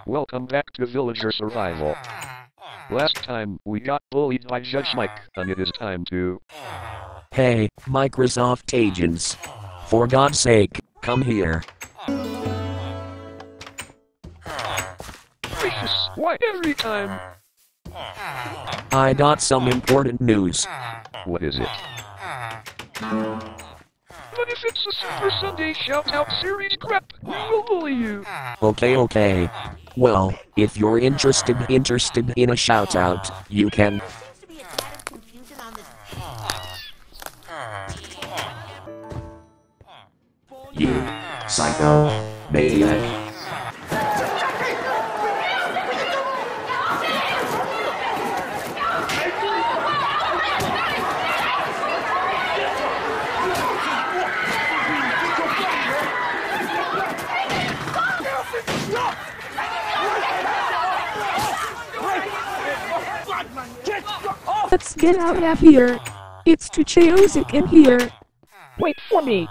Ah. Welcome back to Villager Survival. Ah. Last time, we got bullied by Judge Mike, and it is time to... Ah. Hey, Microsoft agents. For God's sake, come here. Gracious, why every time? I got some important news. What is it? But if it's a Super Sunday shout-out series crap, we will bully you. Okay, okay. Well, if you're interested interested in a shout out, you can you psycho maniac. Let's get out of here. It's too chaotic in here. Wait for me.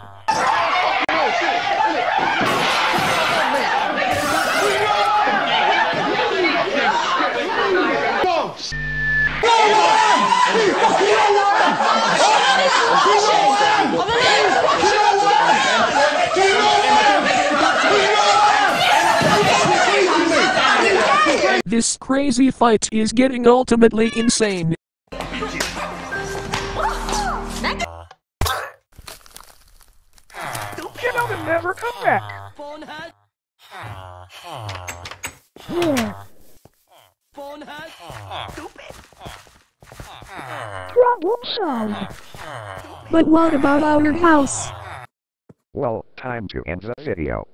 This crazy fight is getting ultimately insane. And never come back. Yeah. Problem solved. But what about our house? Well, time to end the video.